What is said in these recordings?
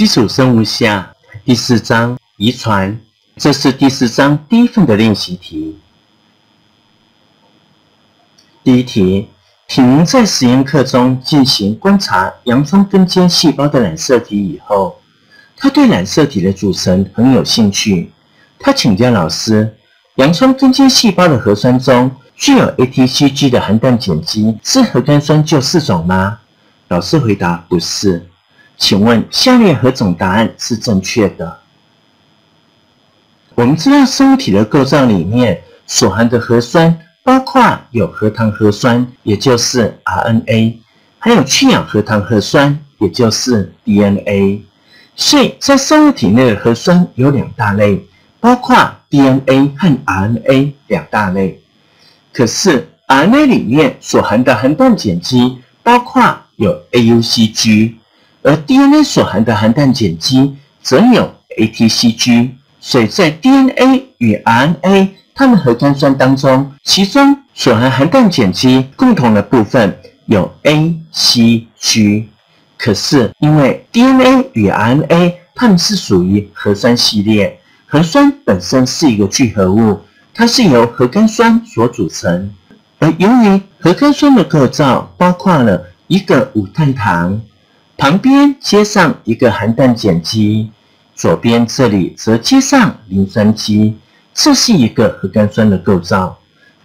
基础生物下第四章遗传，这是第四章第一份的练习题。第一题，请您在实验课中进行观察洋葱根尖细胞的染色体以后，他对染色体的组成很有兴趣。他请教老师：洋葱根尖细胞的核酸中具有 ATCG 的含氮碱基是核苷酸就四种吗？老师回答：不是。请问下列何种答案是正确的？我们知道生物体的构造里面所含的核酸。包括有核糖核酸，也就是 RNA，还有去氧核糖核酸，也就是 DNA。所以在生物体内的核酸有两大类，包括 DNA 和 RNA 两大类。可是 RNA 里面所含的含氮碱基包括有 AUCG，而 DNA 所含的含氮碱基则有 ATCG。所以在 DNA 与 RNA 它们核苷酸当中，其中所含含氮碱基共同的部分有 A、C、G。可是因为 DNA 与 RNA 它们是属于核酸系列，核酸本身是一个聚合物，它是由核苷酸所组成。而由于核苷酸的构造包括了一个五碳糖，旁边接上一个含氮碱基，左边这里则接上磷酸基。这是一个核苷酸的构造，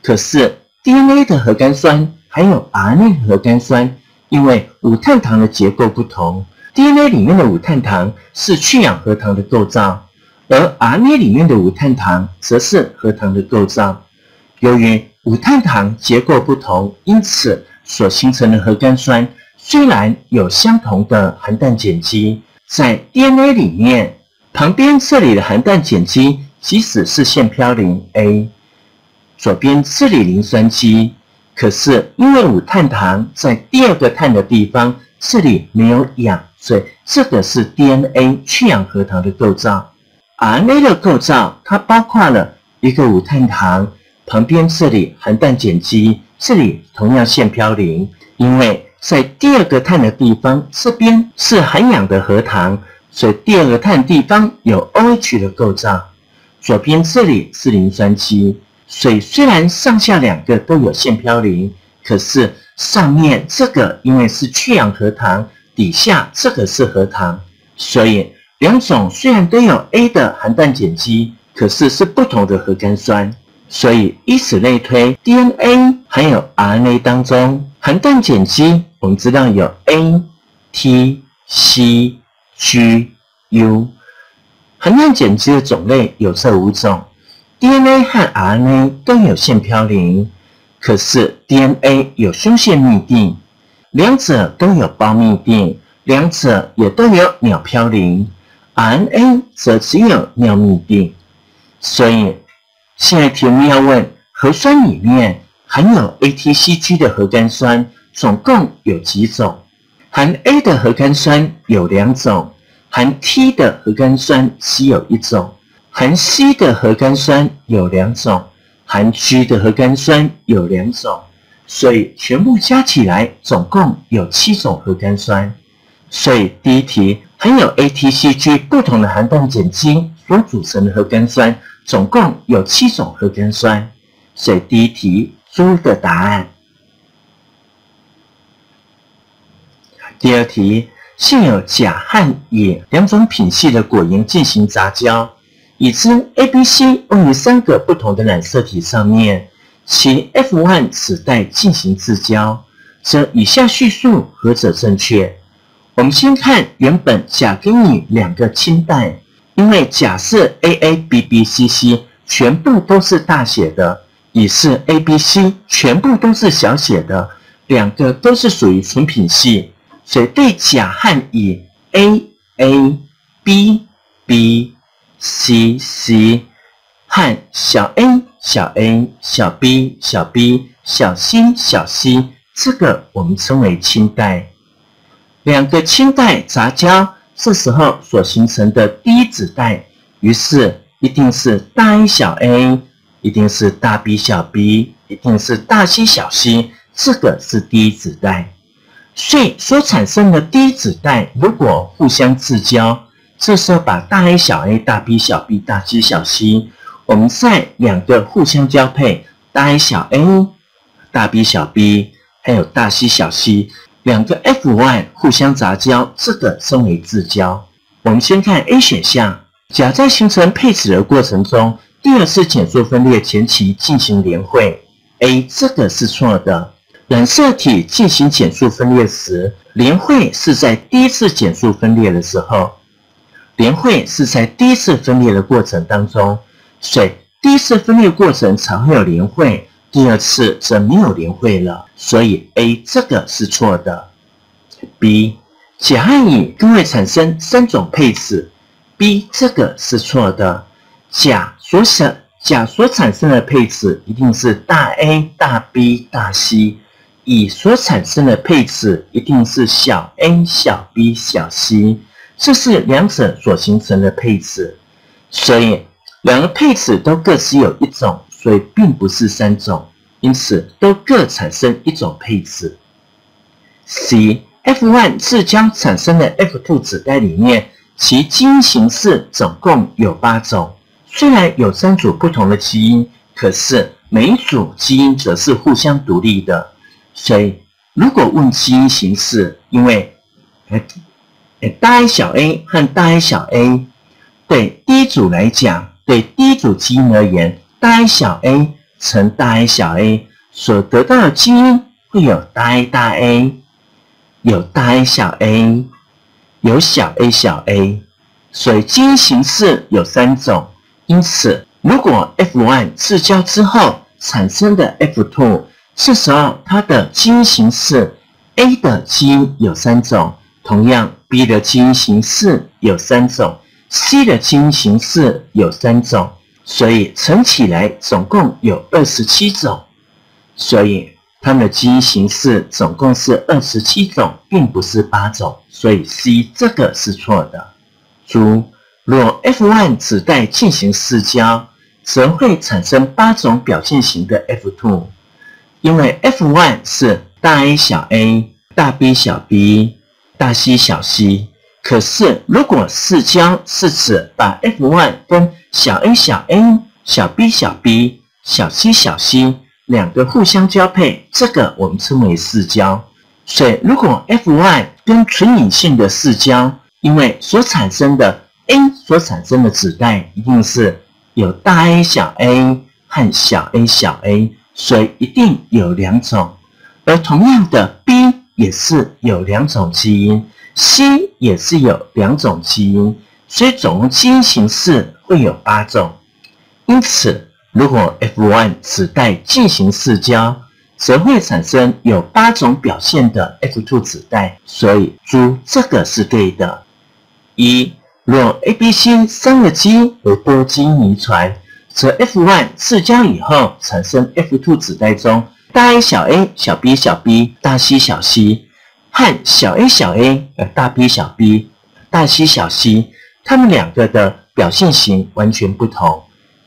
可是 DNA 的核苷酸还有 RNA 核苷酸，因为五碳糖的结构不同，DNA 里面的五碳糖是去氧核糖的构造，而 RNA 里面的五碳糖则是核糖的构造。由于五碳糖结构不同，因此所形成的核苷酸虽然有相同的含氮碱基，在 DNA 里面旁边这里的含氮碱基。即使是腺嘌呤 A，左边这里磷酸基，可是因为五碳糖在第二个碳的地方，这里没有氧，所以这个是 DNA 去氧核糖的构造。RNA 的构造，它包括了一个五碳糖，旁边这里含氮碱基，这里同样腺嘌呤，因为在第二个碳的地方，这边是含氧的核糖，所以第二个碳地方有 OH 的构造。左边这里是磷酸基，水虽然上下两个都有腺嘌呤，可是上面这个因为是去氧核糖，底下这个是核糖，所以两种虽然都有 A 的含氮碱基，可是是不同的核苷酸。所以以此类推，DNA 含有 RNA 当中含氮碱基，我们知道有 A、T、C、G、U。含氮碱基的种类有这五种，DNA 和 RNA 都有腺嘌呤，可是 DNA 有胸腺嘧啶，两者都有胞嘧啶，两者也都有鸟嘌呤，RNA 则只有尿嘧啶。所以现在题目要问，核酸里面含有 ATCG 的核苷酸总共有几种？含 A 的核苷酸有两种。含 T 的核苷酸只有一种，含 C 的核苷酸有两种，含 G 的核苷酸有两种，所以全部加起来总共有七种核苷酸。所以第一题含有 ATCG 不同的含氮碱基所组成的核苷酸总共有七种核苷酸。所以第一题猪的答案。第二题。现有甲和乙两种品系的果蝇进行杂交，已知 A、B、C 位于三个不同的染色体上面，其 F1 子代进行自交，则以下叙述何者正确？我们先看原本甲跟乙两个亲代，因为甲是 A、A、B、B、C、C 全部都是大写的，乙是 A、B、C 全部都是小写的，两个都是属于纯品系。所以对甲和乙，A A B B C C 和小 a 小 a 小 b 小 b 小 c 小 c，这个我们称为亲代。两个亲代杂交，这时候所形成的第一子代，于是一定是大 A 小 a，一定是大 B 小 b，一定是大 C 小 c，这个是第一子代。所以所产生的第一子代如果互相自交，这时候把大 A 小 a、大 B 小 b、大 C 小 c，我们在两个互相交配，大 A 小 a、大 B 小 b，还有大 C 小 c，两个 F1 互相杂交，这个称为自交。我们先看 A 选项，甲在形成配子的过程中，第二次减数分裂前期进行联会，A 这个是错的。染色体进行减数分裂时，联会是在第一次减数分裂的时候。联会是在第一次分裂的过程当中，所以第一次分裂过程才会有联会，第二次则没有联会了，所以 A 这个是错的。B 甲和乙都会产生三种配子，B 这个是错的。甲所产甲所产生的配子一定是大 A、大 B、大 C，乙所产生的配子一定是小 a、小 b、小 c。这是两者所形成的配置，所以两个配置都各只有一种，所以并不是三种，因此都各产生一种配置。C F1 自交产生的 F2 子代里面，其基因形式总共有八种。虽然有三组不同的基因，可是每一组基因则是互相独立的。所以如果问基因形式，因为大 A 小 a 和大 A 小 a 对第一组来讲，对第一组基因而言，大 A 小 a 乘大 A 小 a 所得到的基因会有大 A 大 A，有大 A 小 a，有小 a 小 a，所以基因形式有三种。因此，如果 F1 自交之后产生的 F2，这时候它的基因形式 A 的基因有三种。同样，B 的基因形式有三种，C 的基因形式有三种，所以乘起来总共有二十七种。所以它们的基因形式总共是二十七种，并不是八种。所以 C 这个是错的。注：若 F1 子代进行四交，则会产生八种表现型的 F2，因为 F1 是大 A 小 a，大 B 小 b。大 C 小 c，可是如果四交是指把 F1 跟小 a 小 a、小 b 小 b、小 c 小 c 两个互相交配，这个我们称为四交。所以如果 F1 跟纯隐性的四交，因为所产生的 A 所产生的子代一定是有大 A 小 a 和小 a 小 a，所以一定有两种。而同样的 B。也是有两种基因，C 也是有两种基因，所以总共基因形式会有八种。因此，如果 F1 子代进行四交，则会产生有八种表现的 F2 子代。所以，猪这个是对的。一，若 A、B、C 三个基因为多基因遗传，则 F1 四交以后产生 F2 子代中。大 A 小 a 小 b 小 b 大 C 小 c 和小 a 小 a 呃大 B 小 b 大 C 小 c，它们两个的表现型完全不同。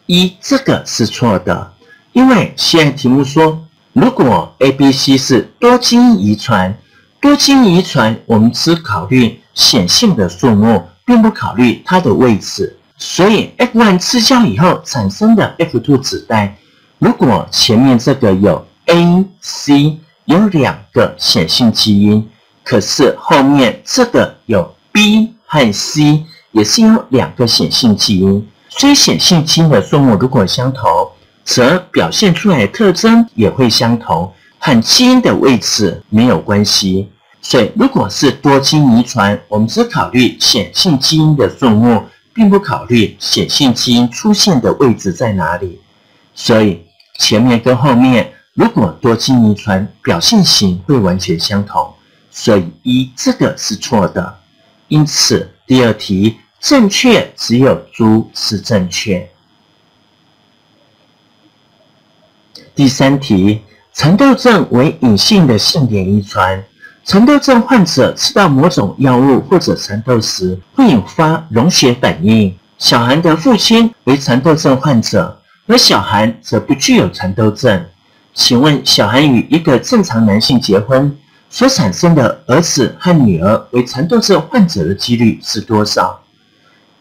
一这个是错的，因为现在题目说，如果 A、B、C 是多基因遗传，多基因遗传我们只考虑显性的数目，并不考虑它的位置。所以 F1 吃交以后产生的 F2 子代，如果前面这个有 A、C 有两个显性基因，可是后面这个有 B 和 C 也是有两个显性基因，所以显性基因的数目如果相同，则表现出来的特征也会相同，和基因的位置没有关系。所以如果是多基因遗传，我们只考虑显性基因的数目，并不考虑显性基因出现的位置在哪里。所以前面跟后面。如果多基因遗传表现型会完全相同，所以一这个是错的。因此第二题正确只有猪是正确。第三题，蚕豆症为隐性的性别遗传。蚕豆症患者吃到某种药物或者蚕豆时，会引发溶血反应。小韩的父亲为蚕豆症患者，而小韩则不具有蚕豆症。请问小韩与一个正常男性结婚所产生的儿子和女儿为蚕豆症患者的几率是多少？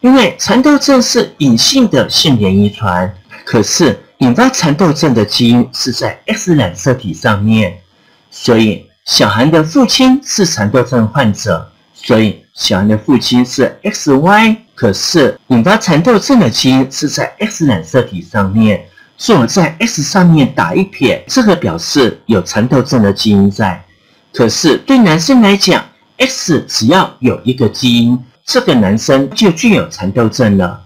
因为蚕豆症是隐性的性联遗传，可是引发蚕豆症的基因是在 X 染色体上面，所以小韩的父亲是蚕豆症患者，所以小韩的父亲是 XY，可是引发蚕豆症的基因是在 X 染色体上面。所以我在 X 上面打一撇，这个表示有蚕豆症的基因在。可是对男生来讲，X 只要有一个基因，这个男生就具有蚕豆症了。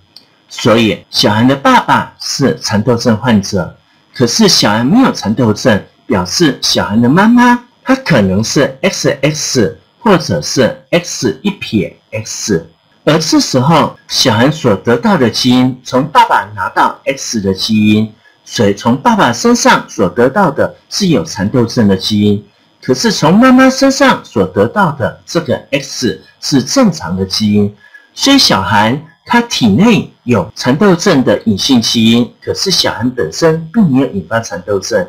所以小韩的爸爸是蚕豆症患者，可是小韩没有蚕豆症，表示小韩的妈妈它可能是 XX 或者是 X 一撇 X。而这时候小韩所得到的基因，从爸爸拿到 X 的基因。所以从爸爸身上所得到的是有蚕豆症的基因，可是从妈妈身上所得到的这个 X 是正常的基因。所以小韩他体内有蚕豆症的隐性基因，可是小韩本身并没有引发蚕豆症，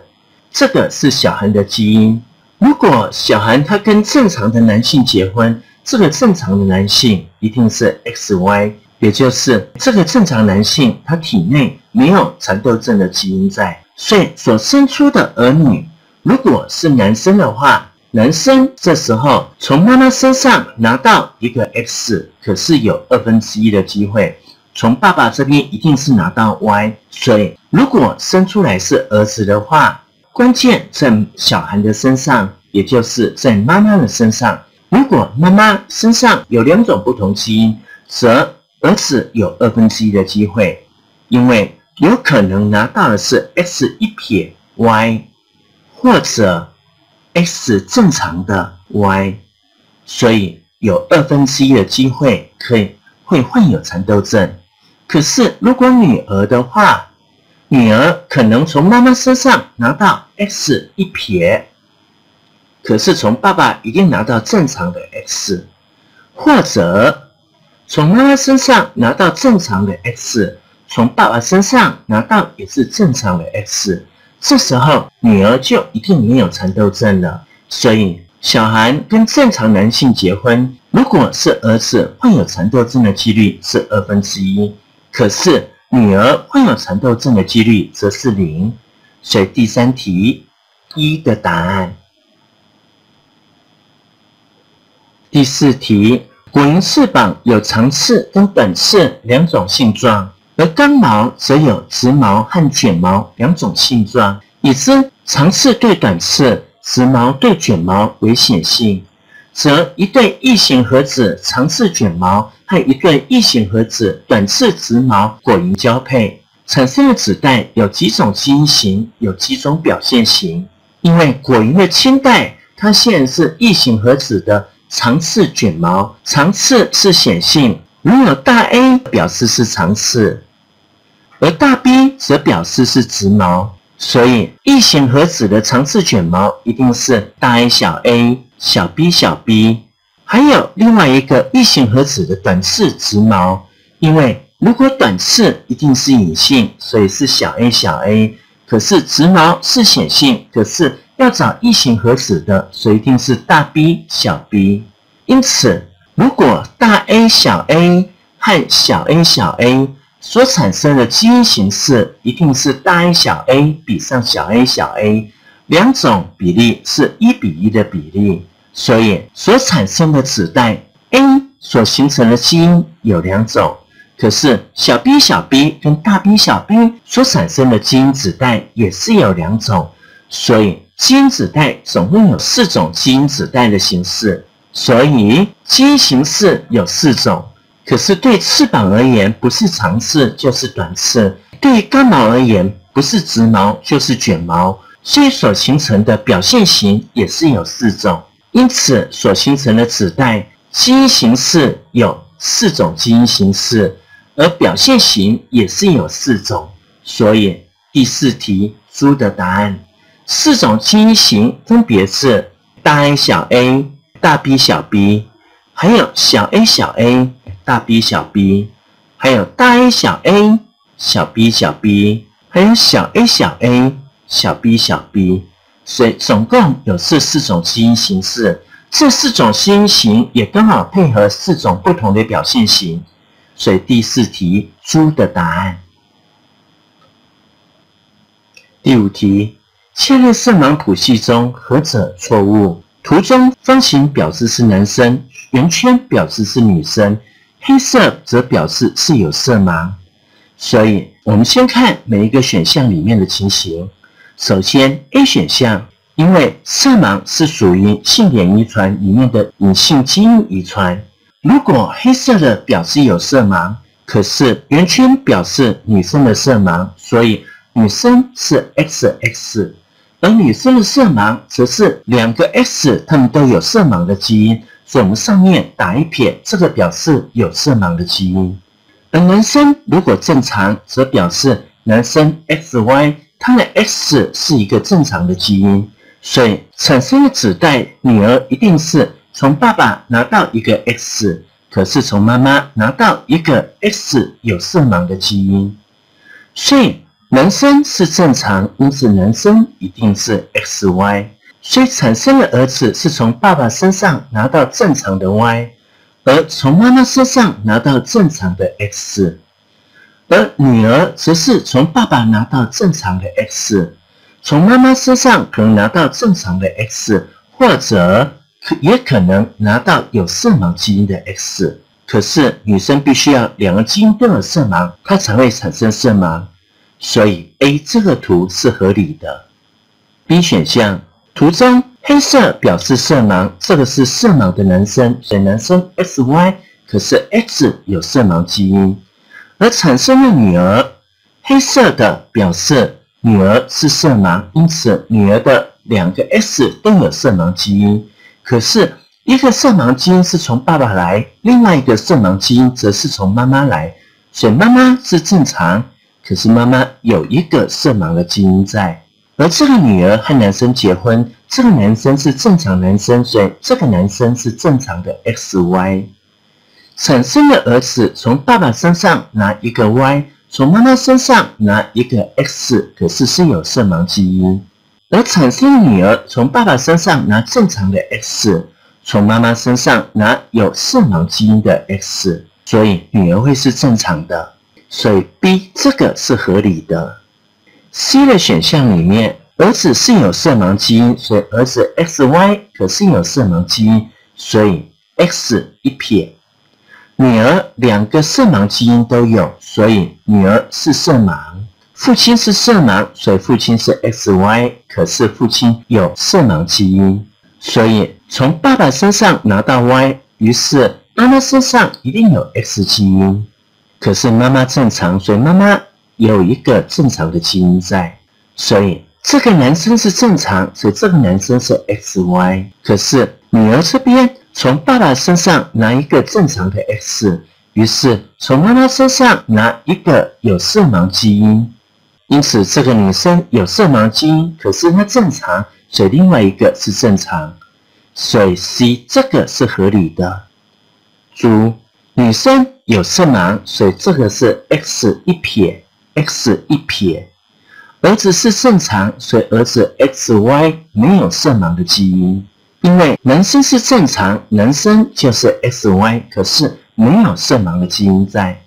这个是小韩的基因。如果小韩他跟正常的男性结婚，这个正常的男性一定是 XY。也就是这个正常男性，他体内没有蚕豆症的基因在，所以所生出的儿女，如果是男生的话，男生这时候从妈妈身上拿到一个 X，可是有二分之一的机会，从爸爸这边一定是拿到 Y。所以如果生出来是儿子的话，关键在小韩的身上，也就是在妈妈的身上。如果妈妈身上有两种不同基因，则儿子有二分之一的机会，因为有可能拿到的是 X 一撇 Y，或者 X 正常的 Y，所以有二分之一的机会可以会患有蚕豆症。可是如果女儿的话，女儿可能从妈妈身上拿到 X 一撇，可是从爸爸一定拿到正常的 X，或者。从妈妈身上拿到正常的 X，从爸爸身上拿到也是正常的 X，这时候女儿就一定没有蚕豆症了。所以小韩跟正常男性结婚，如果是儿子患有蚕豆症的几率是二分之一，可是女儿患有蚕豆症的几率则是零。所以第三题一的答案，第四题。果蝇翅膀有长翅跟短翅两种性状，而刚毛则有直毛和卷毛两种性状。已知长翅对短翅、直毛对卷毛为显性，则一对异型盒子长翅卷毛和一对异型核子短刺直毛果蝇交配产生的子代有几种基因型，有几种表现型。因为果蝇的亲代，它现在是异型核子的。长刺卷毛，长刺是显性，如有大 A 表示是长刺，而大 B 则表示是直毛，所以异型核子的长刺卷毛一定是大 A 小 a 小 b 小 b，还有另外一个异型核子的短翅直毛，因为如果短翅一定是隐性，所以是小 a 小 a，可是直毛是显性，可是。要找异型核子的，所以一定是大 B 小 b。因此，如果大 A 小 a 和小 a 小 a 所产生的基因形式，一定是大 A 小 a 比上小 a 小 a，两种比例是一比一的比例。所以，所产生的子代 A 所形成的基因有两种，可是小 b 小 b 跟大 B 小 b 所产生的基因子代也是有两种，所以。基因子代总共有四种基因子代的形式，所以基因形式有四种。可是对翅膀而言，不是长翅就是短翅；对刚毛而言，不是直毛就是卷毛。所以所形成的表现型也是有四种。因此所形成的子代基因形式有四种基因形式，而表现型也是有四种。所以第四题猪的答案。四种基因型分别是大 A 小 a、大 B 小 b，还有小 a 小 a、大 B 小 b，还有大 A 小 a、小 b 小 b，还有小 a 小 a、小 b 小 b。所以总共有这四种基因形式，这四种基因型也刚好配合四种不同的表现型。所以第四题猪的答案。第五题，确认色盲谱系中何者错误？图中方形表示是男生，圆圈表示是女生，黑色则表示是有色盲。所以，我们先看每一个选项里面的情形。首先，A 选项，因为色盲是属于性别遗传里面的隐性基因遗传。如果黑色的表示有色盲，可是圆圈表示女生的色盲，所以。女生是 XX，而女生的色盲则是两个 X，他们都有色盲的基因，所以我们上面打一撇，这个表示有色盲的基因。而男生如果正常，则表示男生 XY，他的 X 是一个正常的基因，所以产生的子代女儿一定是从爸爸拿到一个 X，可是从妈妈拿到一个 X 有色盲的基因，所以。男生是正常，因此男生一定是 XY，所以产生的儿子是从爸爸身上拿到正常的 Y，而从妈妈身上拿到正常的 X，而女儿则是从爸爸拿到正常的 X，从妈妈身上可能拿到正常的 X，或者可也可能拿到有色盲基因的 X，可是女生必须要两个基因都有色盲，她才会产生色盲。所以 A 这个图是合理的。B 选项图中黑色表示色盲，这个是色盲的男生，选男生 XY，可是 X 有色盲基因，而产生的女儿黑色的表示女儿是色盲，因此女儿的两个 S 都有色盲基因，可是一个色盲基因是从爸爸来，另外一个色盲基因则是从妈妈来，所以妈妈是正常。可是妈妈有一个色盲的基因在，而这个女儿和男生结婚，这个男生是正常男生，所以这个男生是正常的 XY 产生的儿子从爸爸身上拿一个 Y，从妈妈身上拿一个 X，可是是有色盲基因，而产生的女儿从爸爸身上拿正常的 X，从妈妈身上拿有色盲基因的 X，所以女儿会是正常的。所以 B 这个是合理的。C 的选项里面，儿子是有色盲基因，所以儿子 XY 可是有色盲基因，所以 X 一撇。女儿两个色盲基因都有，所以女儿是色盲。父亲是色盲，所以父亲是 XY，可是父亲有色盲基因，所以从爸爸身上拿到 Y，于是妈妈身上一定有 X 基因。可是妈妈正常，所以妈妈有一个正常的基因在，所以这个男生是正常，所以这个男生是 XY。可是女儿这边从爸爸身上拿一个正常的 X，于是从妈妈身上拿一个有色盲基因，因此这个女生有色盲基因，可是她正常，所以另外一个是正常，所以 C 这个是合理的。猪。女生有色盲，所以这个是 X 一撇，X 一撇。儿子是正常，所以儿子 XY 没有色盲的基因。因为男生是正常，男生就是 XY，可是没有色盲的基因在。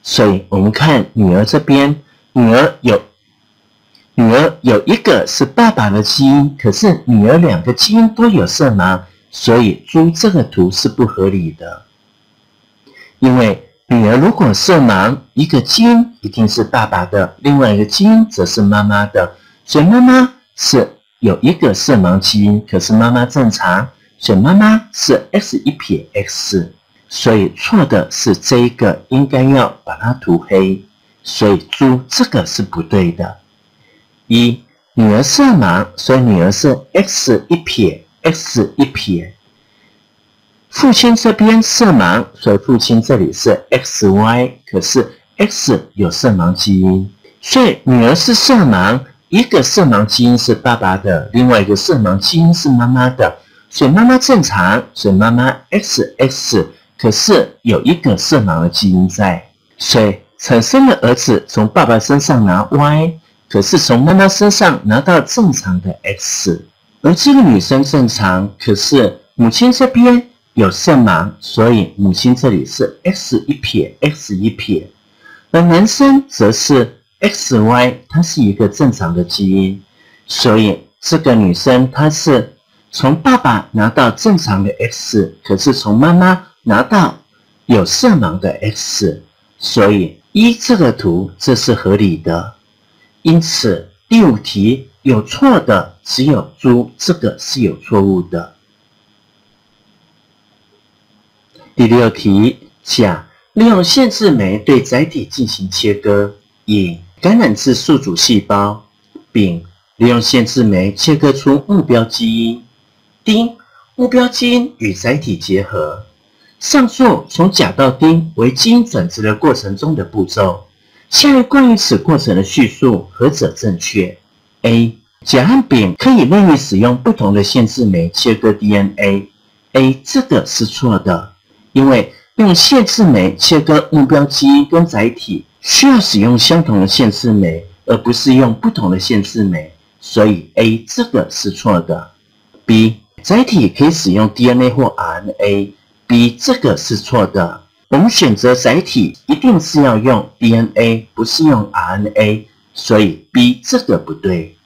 所以我们看女儿这边，女儿有女儿有一个是爸爸的基因，可是女儿两个基因都有色盲，所以猪这个图是不合理的。因为女儿如果色盲，一个基因一定是爸爸的，另外一个基因则是妈妈的，所以妈妈是有一个色盲基因，可是妈妈正常，所以妈妈是 X 一撇 X，所以错的是这一个，应该要把它涂黑，所以猪这个是不对的。一女儿色盲，所以女儿是 X 一撇 X 一撇。父亲这边色盲，所以父亲这里是 XY，可是 X 有色盲基因，所以女儿是色盲，一个色盲基因是爸爸的，另外一个色盲基因是妈妈的，所以妈妈正常，所以妈妈 XX，可是有一个色盲的基因在，所以产生的儿子从爸爸身上拿 Y，可是从妈妈身上拿到正常的 X，而这个女生正常，可是母亲这边。有色盲，所以母亲这里是 X 一撇 X 一撇，而男生则是 XY，它是一个正常的基因，所以这个女生她是从爸爸拿到正常的 X，可是从妈妈拿到有色盲的 X，所以一这个图这是合理的，因此第五题有错的只有猪，这个是有错误的。第六题，甲利用限制酶对载体进行切割，乙感染至宿主细胞；丙利用限制酶切割出目标基因；丁目标基因与载体结合。上述从甲到丁为基因转殖的过程中的步骤，下列关于此过程的叙述何者正确？A. 甲和丙可以任意使用不同的限制酶切割 DNA。A. 这个是错的。因为用限制酶切割目标基因跟载体，需要使用相同的限制酶，而不是用不同的限制酶，所以 A 这个是错的。B 载体可以使用 DNA 或 RNA，B 这个是错的。我们选择载体一定是要用 DNA，不是用 RNA，所以 B 这个不对。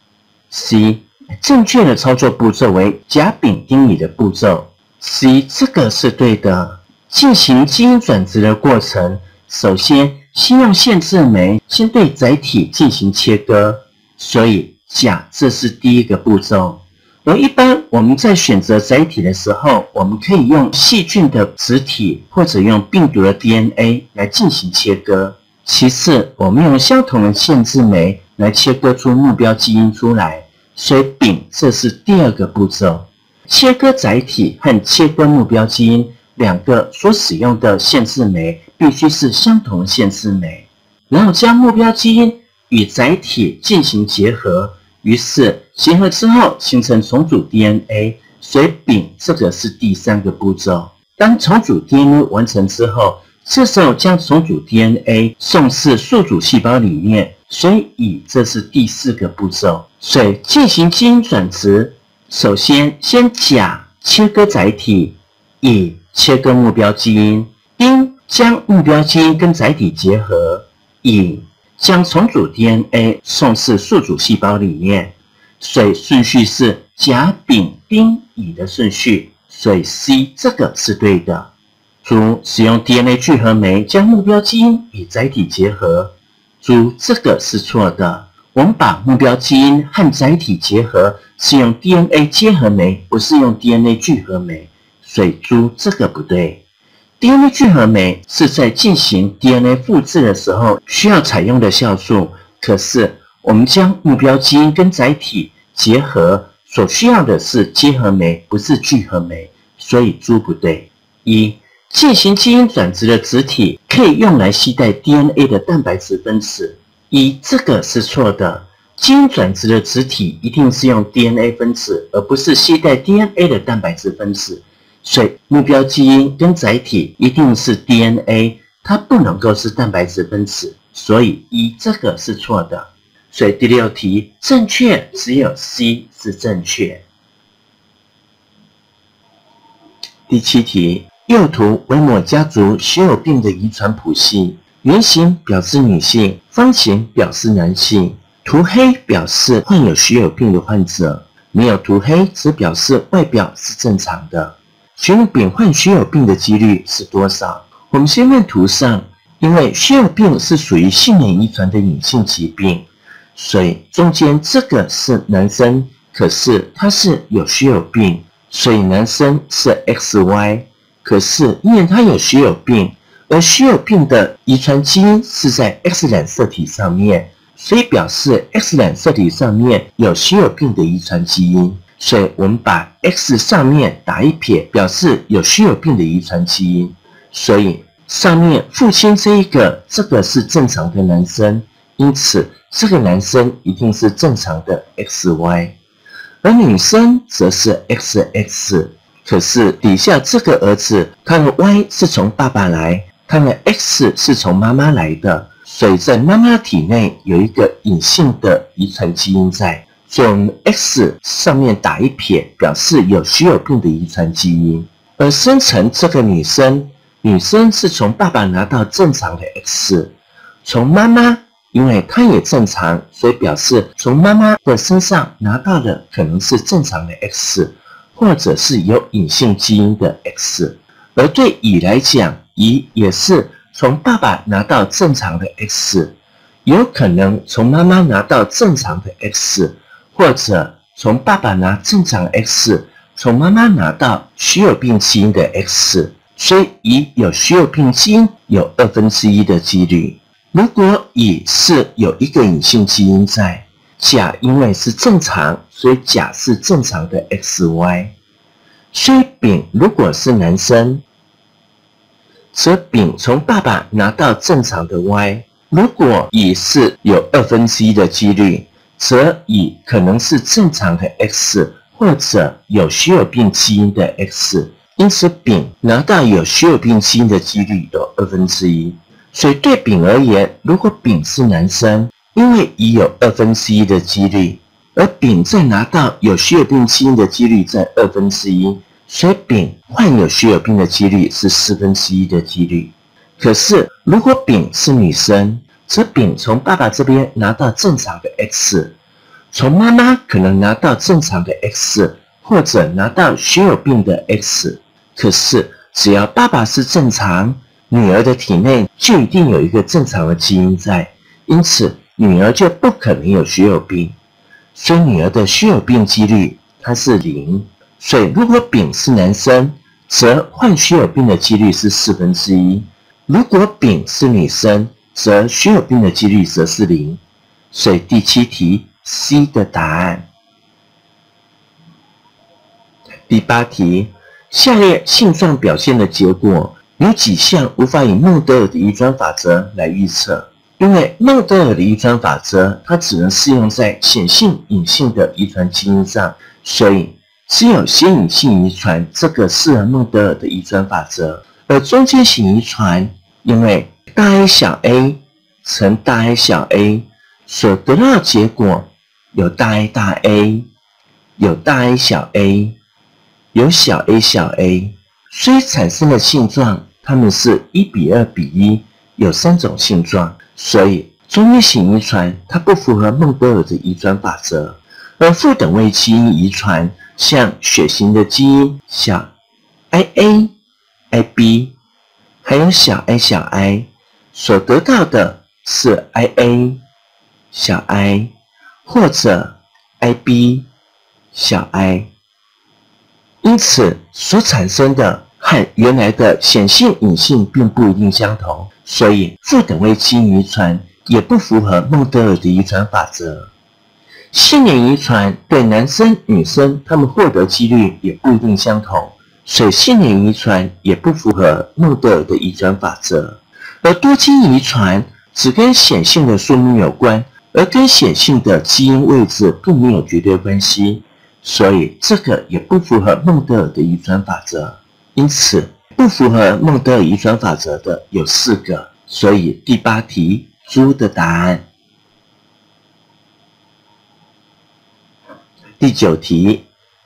C 正确的操作步骤为甲丙丁乙的步骤，C 这个是对的。进行基因转殖的过程，首先先用限制酶先对载体进行切割，所以甲这是第一个步骤。而一般我们在选择载体的时候，我们可以用细菌的质体或者用病毒的 DNA 来进行切割。其次，我们用相同的限制酶来切割出目标基因出来，所以丙这是第二个步骤。切割载体和切割目标基因。两个所使用的限制酶必须是相同限制酶，然后将目标基因与载体进行结合，于是结合之后形成重组 DNA。所以丙这个是第三个步骤。当重组 DNA 完成之后，这时候将重组 DNA 送至宿主细胞里面。所以乙这是第四个步骤。所以进行基因转植，首先先甲切割载体，乙。切割目标基因，丁将目标基因跟载体结合，乙将重组 DNA 送至宿主细胞里面。所以顺序是甲、丙、丁、乙的顺序，所以 C 这个是对的。猪使用 DNA 聚合酶将目标基因与载体结合，猪这个是错的。我们把目标基因和载体结合是用 DNA 结合酶，不是用 DNA 聚合酶。所以猪这个不对，DNA 聚合酶是在进行 DNA 复制的时候需要采用的酵素。可是我们将目标基因跟载体结合所需要的是结合酶，不是聚合酶，所以猪不对。一进行基因转殖的子体可以用来携带 DNA 的蛋白质分子，一这个是错的。基因转殖的子体一定是用 DNA 分子，而不是携带 DNA 的蛋白质分子。所以目标基因跟载体一定是 DNA，它不能够是蛋白质分子，所以一这个是错的。所以第六题正确只有 C 是正确。第七题，右图为某家族血友病的遗传谱系，圆形表示女性，方形表示男性。涂黑表示患有血友病的患者，没有涂黑则表示外表是正常的。请问丙患血友病的几率是多少？我们先看图上，因为血友病是属于性免遗传的隐性疾病，所以中间这个是男生，可是他是有血友病，所以男生是 XY。可是因为他有血友病，而血友病的遗传基因是在 X 染色体上面，所以表示 X 染色体上面有血友病的遗传基因。所以我们把 X 上面打一撇，表示有血友病的遗传基因。所以上面父亲这一个，这个是正常的男生，因此这个男生一定是正常的 XY，而女生则是 XX。可是底下这个儿子，他的 Y 是从爸爸来，他的 X 是从妈妈来的，所以在妈妈体内有一个隐性的遗传基因在。从 X 上面打一撇，表示有血友病的遗传基因。而生成这个女生，女生是从爸爸拿到正常的 X，从妈妈，因为她也正常，所以表示从妈妈的身上拿到的可能是正常的 X，或者是有隐性基因的 X。而对乙来讲，乙也是从爸爸拿到正常的 X，有可能从妈妈拿到正常的 X，或者从爸爸拿正常 X，从妈妈拿到血友病基因的 X，所以乙有血友病基因有二分之一的几率。如果乙是有一个隐性基因在，甲因为是正常，所以甲是正常的 XY。所以丙如果是男生。则丙从爸爸拿到正常的 Y，如果乙是有二分之一的几率，则乙可能是正常的 X，或者有血友病基因的 X。因此，丙拿到有血友病基因的几率有二分之一。所以对丙而言，如果丙是男生，因为乙有二分之一的几率，而丙再拿到有血友病基因的几率在二分之一。所以丙患有血友病的几率是四分之一的几率。可是如果丙是女生，则丙从爸爸这边拿到正常的 X，从妈妈可能拿到正常的 X，或者拿到血友病的 X。可是只要爸爸是正常，女儿的体内就一定有一个正常的基因在，因此女儿就不可能有血友病。所以女儿的血友病几率它是零。所以，如果丙是男生，则患血友病的几率是四分之一；如果丙是女生，则虚有病的几率则是零。所以第七题 C 的答案。第八题，下列性状表现的结果有几项无法以孟德尔的遗传法则来预测？因为孟德尔的遗传法则它只能适用在显性、隐性的遗传基因上，所以。只有先隐性遗传这个适合孟德尔的遗传法则，而中间型遗传因为大 A 小 a 乘大 A 小 a 所得到的结果有大 A 大 A，有大 A 小 a，有小 a 小 a，所以产生的性状它们是一比二比一，有三种性状，所以中间型遗传它不符合孟德尔的遗传法则，而负等位基因遗传。像血型的基因小 i a i b，还有小 a 小 i，所得到的是 i a 小 i 或者 i b 小 i，因此所产生的和原来的显性隐性并不一定相同，所以负等位基因遗传也不符合孟德尔的遗传法则。性免遗传对男生、女生，他们获得几率也不一定相同，所以性免遗传也不符合孟德尔的遗传法则。而多基因遗传只跟显性的数目有关，而跟显性的基因位置并没有绝对关系，所以这个也不符合孟德尔的遗传法则。因此，不符合孟德尔遗传法则的有四个，所以第八题猪的答案。第九题，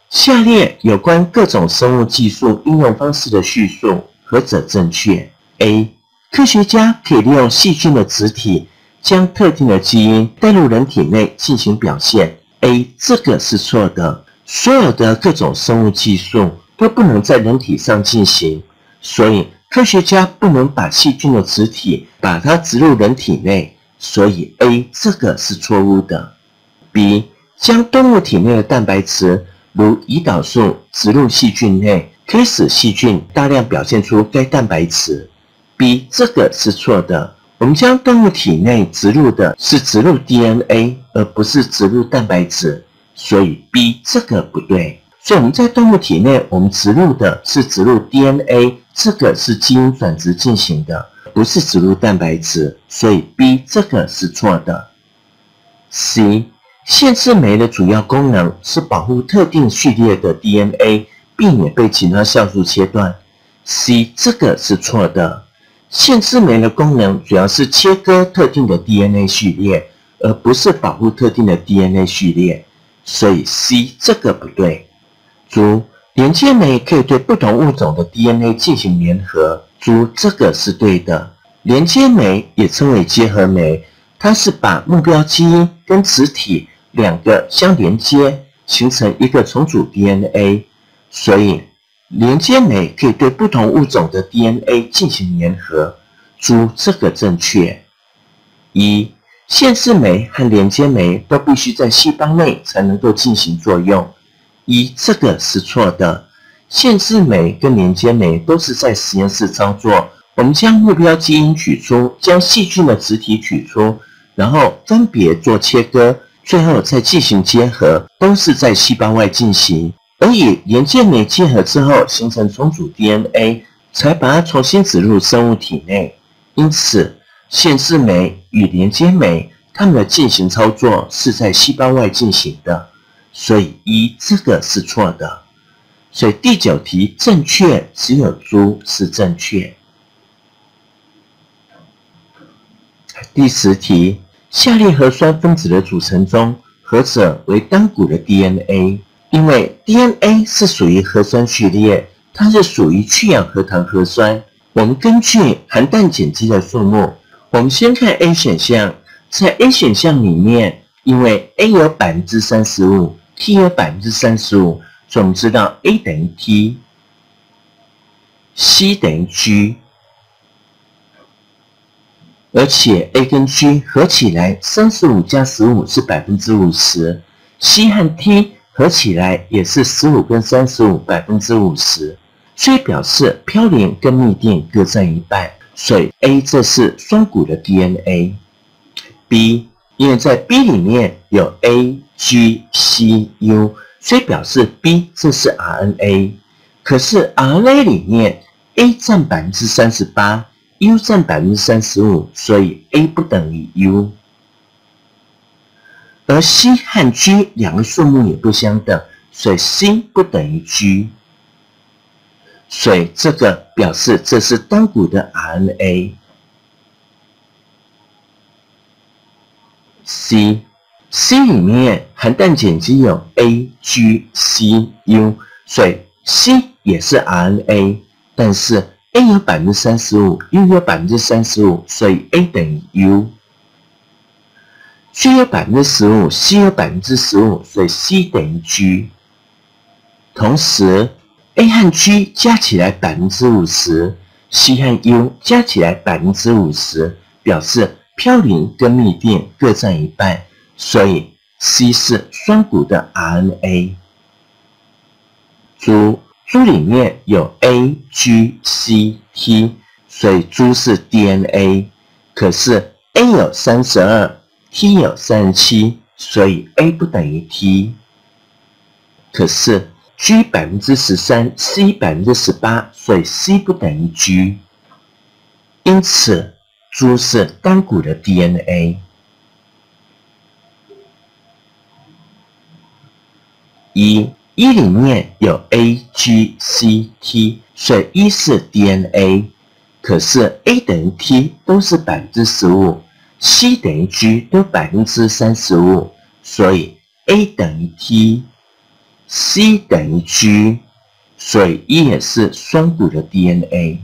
下列有关各种生物技术应用方式的叙述何者正确？A. 科学家可以利用细菌的子体，将特定的基因带入人体内进行表现。A. 这个是错的，所有的各种生物技术都不能在人体上进行，所以科学家不能把细菌的子体把它植入人体内，所以 A 这个是错误的。B. 将动物体内的蛋白质，如胰岛素植入细菌内，可以使细菌大量表现出该蛋白质。B 这个是错的。我们将动物体内植入的是植入 DNA，而不是植入蛋白质，所以 B 这个不对。所以我们在动物体内，我们植入的是植入 DNA，这个是基因转殖进行的，不是植入蛋白质，所以 B 这个是错的。C。限制酶的主要功能是保护特定序列的 DNA，避免被其他酵素切断。C 这个是错的。限制酶的功能主要是切割特定的 DNA 序列，而不是保护特定的 DNA 序列，所以 C 这个不对。如连接酶可以对不同物种的 DNA 进行联合。猪，这个是对的。连接酶也称为结合酶，它是把目标基因跟子体两个相连接，形成一个重组 DNA。所以，连接酶可以对不同物种的 DNA 进行粘合。猪，这个正确。一，线式酶和连接酶都必须在细胞内才能够进行作用。一，这个是错的。线式酶跟连接酶都是在实验室操作。我们将目标基因取出，将细菌的子体取出，然后分别做切割，最后再进行结合，都是在细胞外进行。而以连接酶结合之后形成重组 DNA，才把它重新植入生物体内。因此，限制酶与连接酶它们的进行操作是在细胞外进行的。所以一这个是错的。所以第九题正确，只有猪是正确。第十题，下列核酸分子的组成中，何者为单股的 DNA？因为 DNA 是属于核酸序列，它是属于去氧核糖核酸。我们根据含氮碱基的数目，我们先看 A 选项，在 A 选项里面，因为 A 有百分之三十五，T 有百分之三十五，所以我们知道 A 等于 T，C 等于 G。而且 A 跟 G 合起来，三十五加十五是百分之五十，C 和 T 合起来也是十五跟三十五百分之五十，所以表示嘌呤跟嘧啶各占一半，所以 A 这是双股的 DNA。B 因为在 B 里面有 A、G、C、U，所以表示 B 这是 RNA，可是 RNA 里面 A 占百分之三十八。U 占百分之三十五，所以 A 不等于 U，而 C 和 G 两个数目也不相等，所以 C 不等于 G，所以这个表示这是单股的 RNA。C，C 里面含氮碱基有 A、G、C、U，所以 C 也是 RNA，但是。A 有百分之三十五，U 有百分之三十五，所以 A 等于 U。G 有百分之十五，C 有百分之十五，所以 C 等于 G。同时，A 和 G 加起来百分之五十，C 和 U 加起来百分之五十，表示嘌呤跟嘧啶各占一半，所以 C 是双股的 RNA。猪。猪里面有 A、G、C、T，所以猪是 DNA。可是 A 有三十二，T 有三十七，所以 A 不等于 T。可是 G 百分之十三，C 百分之十八，所以 C 不等于 G。因此，猪是单股的 DNA。一。一里面有 A、G、C、T，所以一是 DNA。可是 A 等于 T 都是百分之十五，C 等于 G 都百分之三十五，所以 A 等于 T，C 等于 G，所以 e 也是双股的 DNA。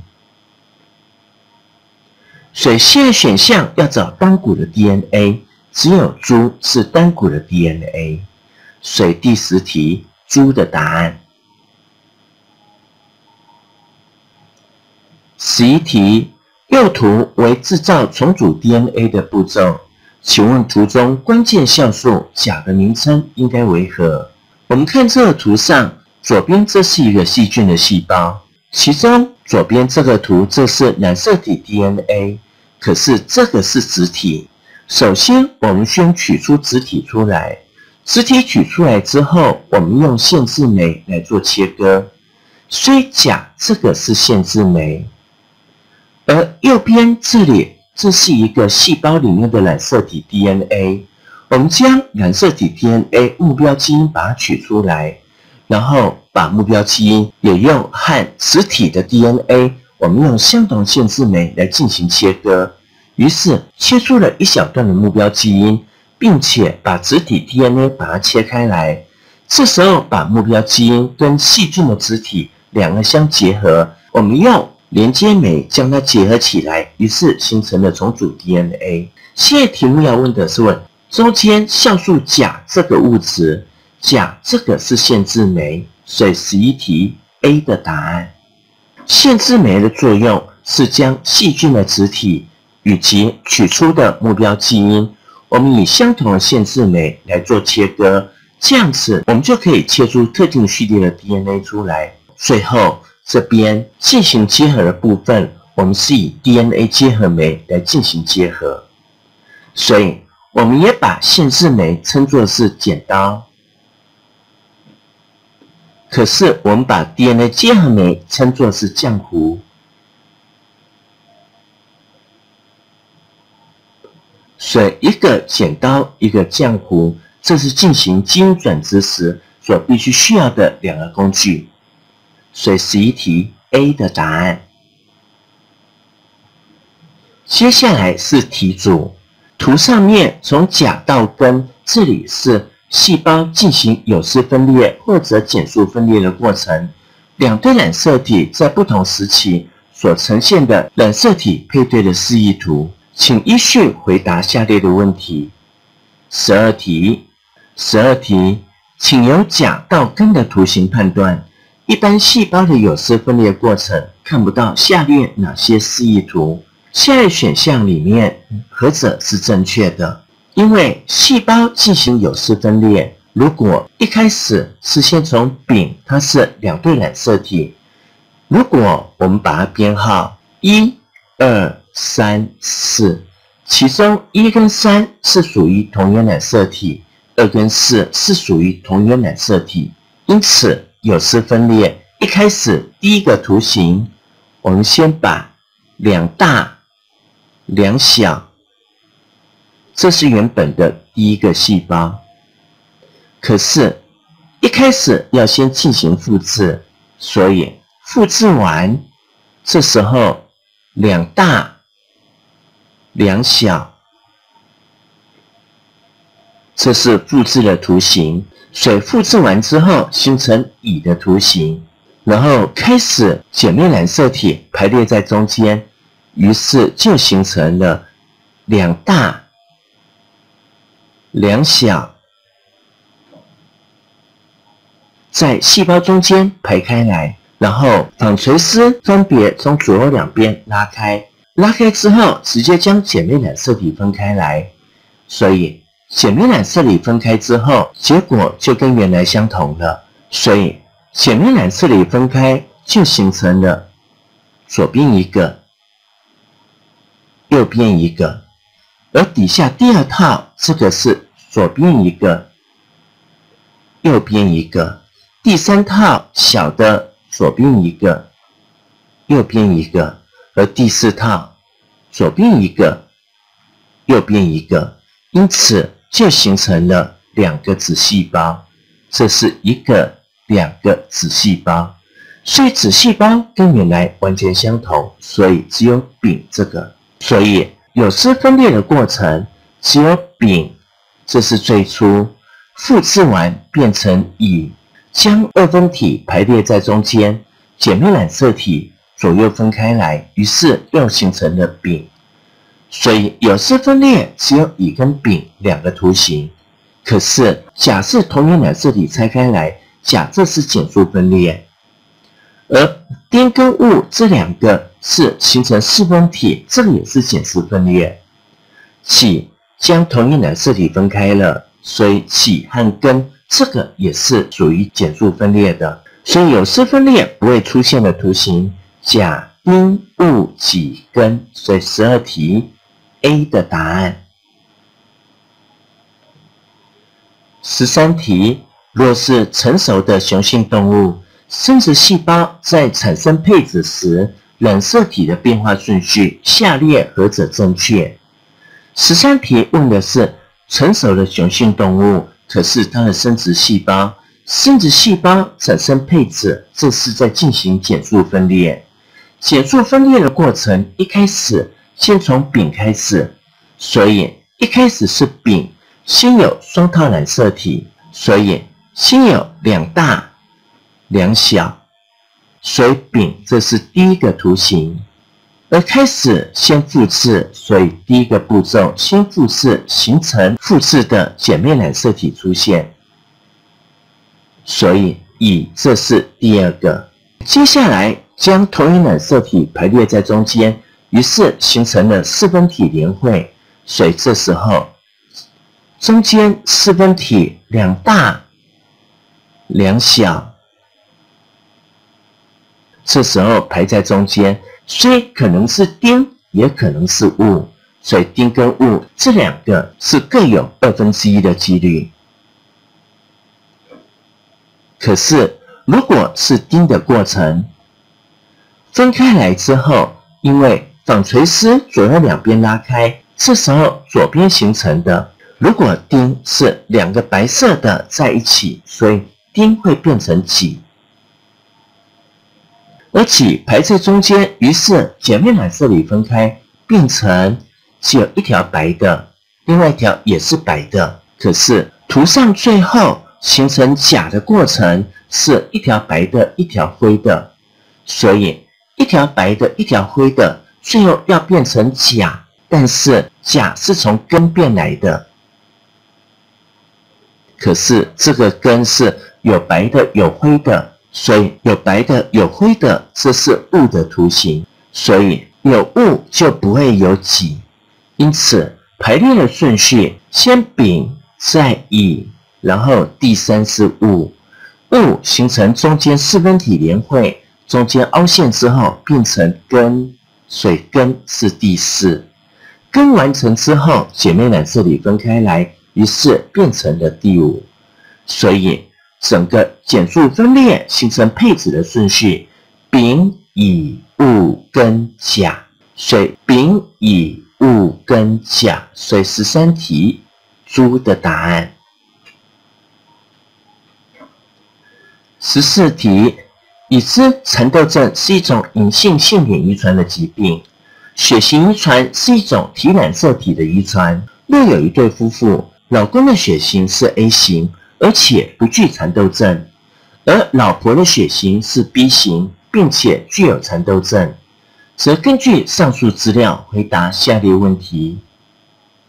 所以现在选项要找单股的 DNA，只有猪是单股的 DNA。所以第十题。猪的答案。十一题，右图为制造重组 DNA 的步骤，请问图中关键酵素甲的名称应该为何？我们看这个图上，左边这是一个细菌的细胞，其中左边这个图这是染色体 DNA，可是这个是子体。首先，我们先取出子体出来。子体取出来之后，我们用限制酶来做切割。所以甲这个是限制酶，而右边这里这是一个细胞里面的染色体 DNA。我们将染色体 DNA 目标基因把它取出来，然后把目标基因也用和实体的 DNA，我们用相同限制酶来进行切割。于是切出了一小段的目标基因。并且把子体 DNA 把它切开来，这时候把目标基因跟细菌的质体两个相结合，我们用连接酶将它结合起来，于是形成了重组 DNA。现在题目要问的是问中间酵素钾这个物质，钾这个是限制酶，所以十一题 A 的答案。限制酶的作用是将细菌的质体以及取出的目标基因，我们以相同的限制酶来做切割。这样子，我们就可以切出特定序列的 DNA 出来。最后这边进行结合的部分，我们是以 DNA 结合酶来进行结合，所以我们也把限制酶称作是剪刀。可是我们把 DNA 结合酶称作是浆糊，所以一个剪刀，一个浆糊。这是进行基因转殖时所必须需要的两个工具，所以十一题 A 的答案。接下来是题组，图上面从甲到根，这里是细胞进行有丝分裂或者减速分裂的过程，两对染色体在不同时期所呈现的染色体配对的示意图，请依序回答下列的问题。十二题。十二题，请由甲到根的图形判断，一般细胞的有丝分裂过程看不到下列哪些示意图？下列选项里面何者是正确的？因为细胞进行有丝分裂，如果一开始是先从丙，它是两对染色体，如果我们把它编号一、二、三、四，其中一跟三是属于同源染色体。二跟四是属于同源染色体，因此有丝分裂。一开始第一个图形，我们先把两大两小，这是原本的第一个细胞。可是，一开始要先进行复制，所以复制完，这时候两大两小。这是复制的图形，水复制完之后形成乙的图形，然后开始姐妹染色体排列在中间，于是就形成了两大两小，在细胞中间排开来，然后纺锤丝分别从左右两边拉开，拉开之后直接将姐妹染色体分开来，所以。姐妹染色体分开之后，结果就跟原来相同了，所以姐妹染色体分开就形成了左边一个，右边一个，而底下第二套这个是左边一个，右边一个，第三套小的左边一个，右边一个，而第四套左边一个，右边一个，因此。就形成了两个子细胞，这是一个两个子细胞，所以子细胞跟原来完全相同，所以只有丙这个，所以有丝分裂的过程只有丙，这是最初复制完变成乙，将二分体排列在中间，姐妹染色体左右分开来，于是又形成了丙。所以有丝分裂只有乙跟丙两个图形，可是甲是同源染色体拆开来，甲这是减数分裂，而丁跟戊这两个是形成四分体，这个也是减数分裂。己将同源染色体分开了，所以己和根这个也是属于减数分裂的。所以有丝分裂不会出现的图形，甲、丁、戊、己、根，所以十二题。A 的答案。十三题，若是成熟的雄性动物，生殖细胞在产生配子时，染色体的变化顺序，下列何者正确？十三题问的是成熟的雄性动物，可是它的生殖细胞，生殖细胞产生配子，这是在进行减数分裂。减数分裂的过程，一开始。先从丙开始，所以一开始是丙先有双套染色体，所以先有两大两小，所以丙这是第一个图形，而开始先复制，所以第一个步骤先复制，形成复制的姐妹染色体出现，所以乙这是第二个。接下来将同一染色体排列在中间，于是形成了四分体联会，所以这时候中间四分体两大两小，这时候排在中间，虽可能是丁，也可能是戊，所以丁跟戊这两个是各有二分之一的几率，可是。如果是丁的过程分开来之后，因为纺锤丝左右两边拉开，这时候左边形成的，如果丁是两个白色的在一起，所以丁会变成己，而己排在中间，于是姐妹染色里分开，变成只有一条白的，另外一条也是白的，可是图上最后形成甲的过程。是一条白的，一条灰的，所以一条白的，一条灰的，最后要变成甲，但是甲是从根变来的，可是这个根是有白的，有灰的，所以有白的，有灰的，这是物的图形，所以有物就不会有己，因此排列的顺序先丙再乙，然后第三是物。物形成中间四分体联会，中间凹陷之后变成根，水根是第四。根完成之后，姐妹染色体分开来，于是变成了第五。所以整个减数分裂形成配置的顺序：丙、乙、戊、庚、甲。所以丙、乙、戊、庚、甲。所以十三题猪的答案。十四题，已知蚕豆症是一种隐性性别遗传的疾病，血型遗传是一种体染色体的遗传。若有一对夫妇，老公的血型是 A 型，而且不具蚕豆症，而老婆的血型是 B 型，并且具有蚕豆症，则根据上述资料回答下列问题。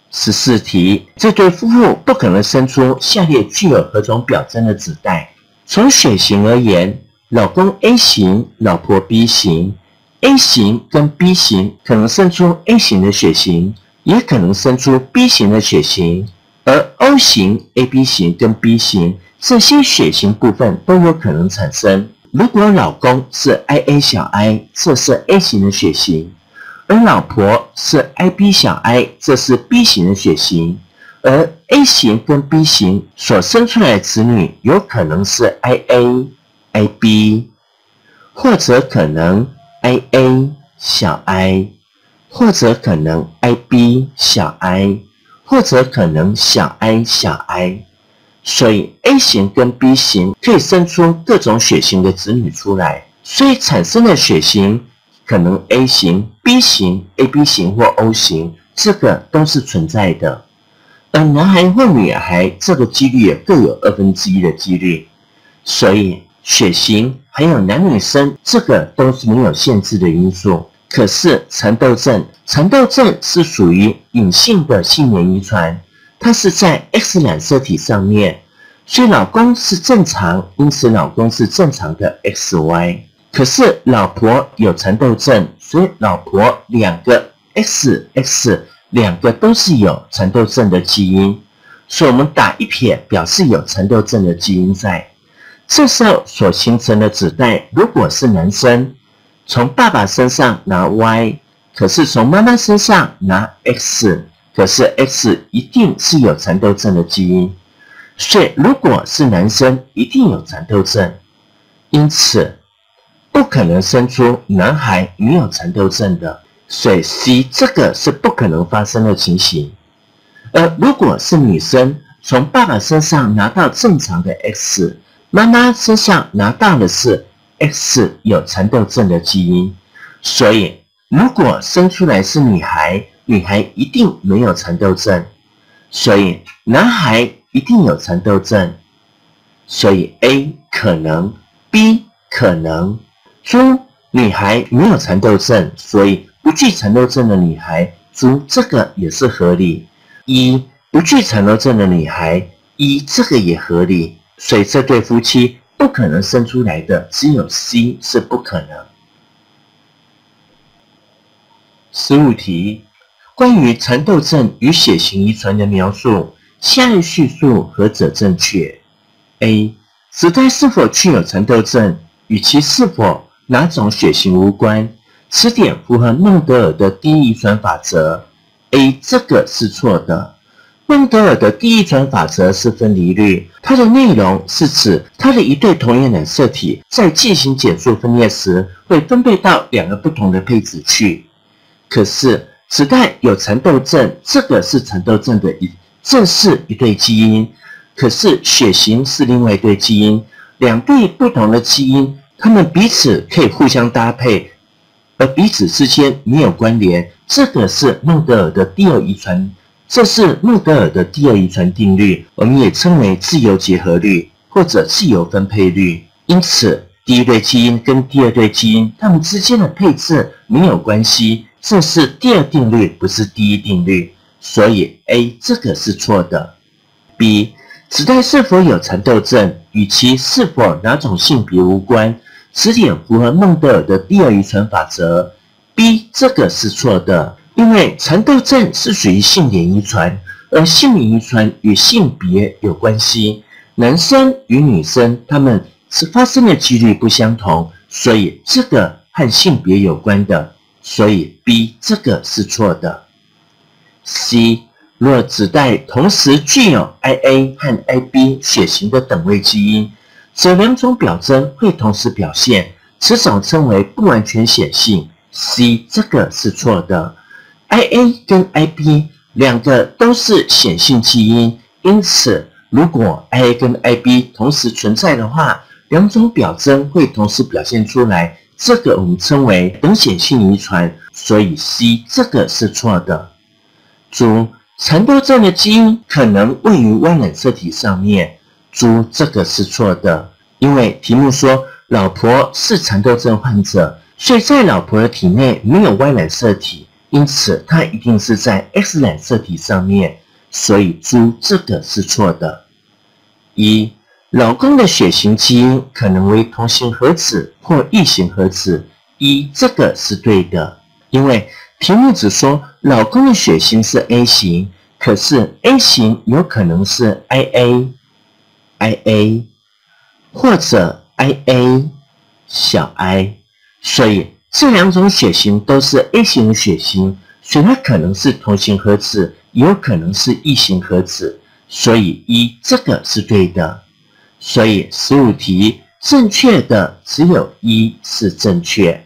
十四题，这对夫妇不可能生出下列具有何种表征的子代？从血型而言，老公 A 型，老婆 B 型，A 型跟 B 型可能生出 A 型的血型，也可能生出 B 型的血型，而 O 型、AB 型跟 B 型这些血型部分都有可能产生。如果老公是 IA 小 i，这是 A 型的血型，而老婆是 IB 小 i，这是 B 型的血型。而 A 型跟 B 型所生出来的子女，有可能是 IA、AB，或者可能 IA 小 i，或者可能 IB 小 i，或者可能小 i 小 i。所以 A 型跟 B 型可以生出各种血型的子女出来，所以产生的血型可能 A 型、B 型、AB 型或 O 型，这个都是存在的。而男孩或女孩，这个几率也各有二分之一的几率，所以血型还有男女生，这个都是没有限制的因素。可是蚕豆症，蚕豆症是属于隐性的性别遗传，它是在 X 染色体上面，所以老公是正常，因此老公是正常的 XY。可是老婆有蚕豆症，所以老婆两个 XX。两个都是有蚕豆症的基因，所以我们打一撇表示有蚕豆症的基因在。这时候所形成的子代，如果是男生，从爸爸身上拿 Y，可是从妈妈身上拿 X，可是 X 一定是有蚕豆症的基因，所以如果是男生，一定有蚕豆症，因此不可能生出男孩没有蚕豆症的。所以 C 这个是不可能发生的情形，而如果是女生从爸爸身上拿到正常的 X，妈妈身上拿到的是 X 有蚕豆症的基因，所以如果生出来是女孩，女孩一定没有蚕豆症，所以男孩一定有蚕豆症。所以 A 可能，B 可能。猪女孩没有蚕豆症，所以不具蚕豆症的女孩，猪这个也是合理。一不具蚕豆症的女孩，一这个也合理。所以这对夫妻不可能生出来的，只有 C 是不可能。十五题，关于蚕豆症与血型遗传的描述，下列叙述何者正确？A. 子代是否具有蚕豆症，与其是否哪种血型无关，此点符合孟德尔的第一遗传法则。A. 这个是错的。孟德尔的第一遗传法则是分离律，它的内容是指它的一对同源染色体在进行减数分裂时，会分配到两个不同的配子去。可是子代有蚕豆症，这个是蚕豆症的一，这是一对基因。可是血型是另外一对基因，两对不同的基因，它们彼此可以互相搭配，而彼此之间没有关联。这个是孟德尔的第二遗传，这是孟德尔的第二遗传定律，我们也称为自由结合律或者自由分配律。因此，第一对基因跟第二对基因，它们之间的配置没有关系。这是第二定律，不是第一定律，所以 A 这个是错的。B 子代是否有蚕豆症，与其是否哪种性别无关，此点符合孟德尔的第二遗传法则。B 这个是错的，因为蚕豆症是属于性别遗传，而性别遗传与性别有关系，男生与女生他们是发生的几率不相同，所以这个和性别有关的。所以 B 这个是错的。C 若子代同时具有 IA 和 AB 血型的等位基因，则两种表征会同时表现，此种称为不完全显性。C 这个是错的。IA 跟 AB 两个都是显性基因，因此如果 IA 跟 AB 同时存在的话，两种表征会同时表现出来。这个我们称为等显性遗传，所以 C 这个是错的。猪蚕豆症的基因可能位于 Y 染色体上面，猪这个是错的，因为题目说老婆是蚕豆症患者，所以在老婆的体内没有 Y 染色体，因此它一定是在 X 染色体上面，所以猪这个是错的。一老公的血型基因可能为同型合子或异型合子，一这个是对的，因为题目只说老公的血型是 A 型，可是 A 型有可能是 IA，IA 或者 IA 小 i，所以这两种血型都是 A 型血型，所以它可能是同型合子，也有可能是异型合子，所以一这个是对的。所以十五题正确的只有一是正确。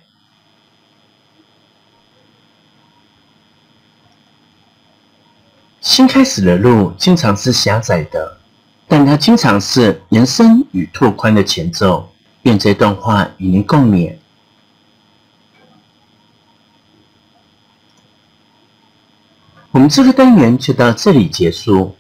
新开始的路经常是狭窄的，但它经常是延伸与拓宽的前奏。愿这段话与您共勉。我们这个单元就到这里结束。